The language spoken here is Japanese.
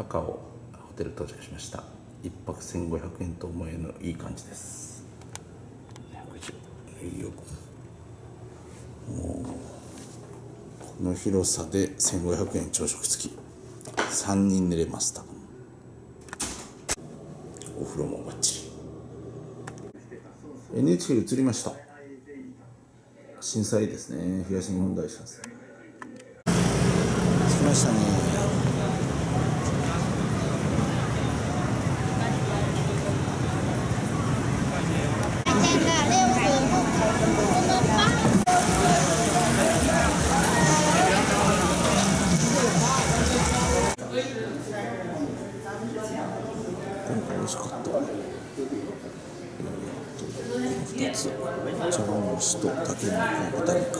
高尾ホテル到着しました。一泊1500円と思えぬいい感じです。110いいよもうこの広さで1500円朝食付き。3人寝れます多分。お風呂もバッチリ NHK 映りました。震災ですね。東日本大震災。着きましたね。今回美味しかった。えーっと2つ茶碗蒸しとたけのこ豚肉